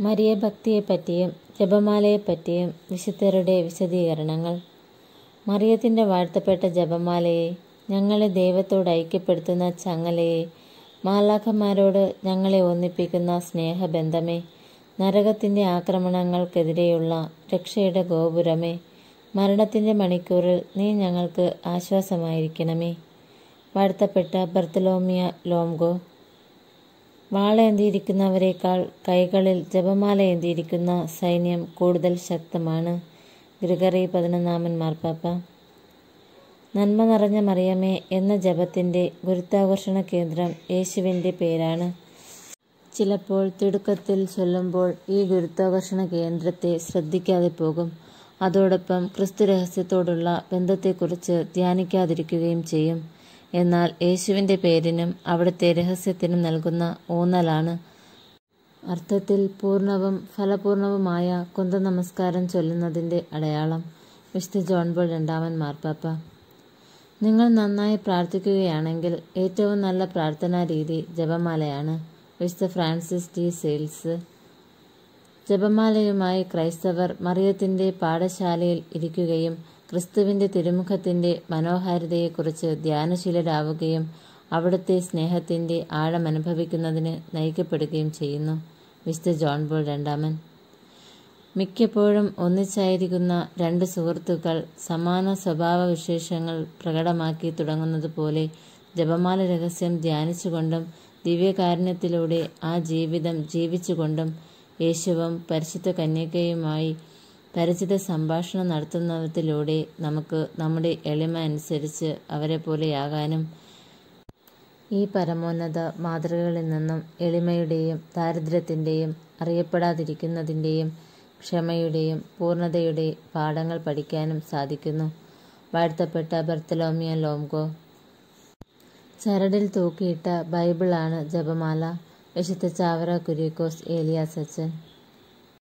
മരിയഭക്തിയെപ്പറ്റിയും ജപമാലയെപ്പറ്റിയും വിശുദ്ധരുടെ വിശദീകരണങ്ങൾ. മറിയത്തിന്റെ വാഴ്ത്തപ്പെട്ട ജപമാലയെ ഞങ്ങളെ ദൈവത്തോട് ഐക്യപ്പെടുത്തുന്ന ചങ്ങലയെ മാലാഖമാരോട് ഞങ്ങളെ ഒന്നിപ്പിക്കുന്ന സ്നേഹബന്ധമേ നരകത്തിന്റെ ആക്രമണങ്ങൾക്കെതിരെയുള്ള രക്ഷയുടെ ഗോപുരമേ മരണത്തിന്റെ മണിക്കൂറിൽ നീ ഞങ്ങൾക്ക് ആശ്വാസമായിരിക്കണമേ. വാഴ്ത്തപ്പെട്ട ബർത്തലോമിയ ലോംഗോ വാളേന്തിയിരിക്കുന്നവരെക്കാൾ കൈകളിൽ ജപമാല ഏന്തിയിരിക്കുന്ന സൈന്യം കൂടുതൽ ശക്തമാണ്. ഗ്രിഗറി പതിനൊന്നാമൻ മാർപ്പാപ്പ. നന്മ നിറഞ്ഞ മറിയമേ എന്ന ജപത്തിന്റെ ഗുരുത്വാകർഷണ കേന്ദ്രം യേശുവിന്റെ പേരാണ്. ചിലപ്പോൾ തിടുക്കത്തിൽ ചൊല്ലുമ്പോൾ ഈ ഗുരുത്വാകർഷണ കേന്ദ്രത്തെ ശ്രദ്ധിക്കാതെ പോകും. അതോടൊപ്പം ക്രിസ്തു രഹസ്യത്തോടുള്ള ബന്ധത്തെക്കുറിച്ച് ധ്യാനിക്കാതിരിക്കുകയും ചെയ്യും. എന്നാൽ യേശുവിന്റെ പേരിനും അവിടുത്തെ രഹസ്യത്തിനും നൽകുന്ന ഊന്നലാണ്. അർത്ഥത്തിൽ പൂർണവും ഫലപൂർണവുമായ കുന്ത നമസ്കാരം ചൊല്ലുന്നതിന്റെ അടയാളം വിശുദ്ധ ജോൺബോൾ രണ്ടാമൻ മാർപ്പാപ്പ. നിങ്ങൾ നന്നായി പ്രാർത്ഥിക്കുകയാണെങ്കിൽ ഏറ്റവും നല്ല പ്രാർത്ഥനാ രീതി ജപമാലയാണ്. വിശുദ്ധ ഫ്രാൻസിസ് ടി സെയിൽസ്. ജപമാലയുമായി ക്രൈസ്തവർ മറിയത്തിന്റെ പാഠശാലയിൽ ഇരിക്കുകയും ക്രിസ്തുവിന്റെ തിരുമുഖത്തിന്റെ മനോഹാരിതയെക്കുറിച്ച് ധ്യാനശീലരാവുകയും അവിടുത്തെ സ്നേഹത്തിന്റെ ആഴം അനുഭവിക്കുന്നതിന് നയിക്കപ്പെടുകയും ചെയ്യുന്നു. മിസ്റ്റർ ജോൺ ബോൾ രണ്ടാമൻ. മിക്കപ്പോഴും ഒന്നിച്ചായിരിക്കുന്ന രണ്ട് സുഹൃത്തുക്കൾ സമാന സ്വഭാവ വിശേഷങ്ങൾ പ്രകടമാക്കി തുടങ്ങുന്നതുപോലെ ജപമാല രഹസ്യം ധ്യാനിച്ചുകൊണ്ടും ദിവ്യകാരുണ്യത്തിലൂടെ ആ ജീവിതം ജീവിച്ചുകൊണ്ടും യേശുവും പരിശുദ്ധ കന്യകയുമായി പരിചിത സംഭാഷണം നടത്തുന്നതിലൂടെ നമുക്ക് നമ്മുടെ എളിമ അനുസരിച്ച് അവരെ പോലെയാകാനും ഈ പരമോന്നത മാതൃകകളിൽ നിന്നും എളിമയുടെയും ദാരിദ്ര്യത്തിന്റെയും അറിയപ്പെടാതിരിക്കുന്നതിന്റെയും ക്ഷമയുടെയും പൂർണതയുടെ പാഠങ്ങൾ പഠിക്കാനും സാധിക്കുന്നു. വാഴ്ത്തപ്പെട്ട ബർത്തലോമിയ ലോംഗോ. ചരടിൽ തൂക്കിയിട്ട ബൈബിളാണ് ജപമാല. വിശുദ്ധ ചാവറ കുര്യാക്കോസ് ഏലിയ അച്ഛൻ.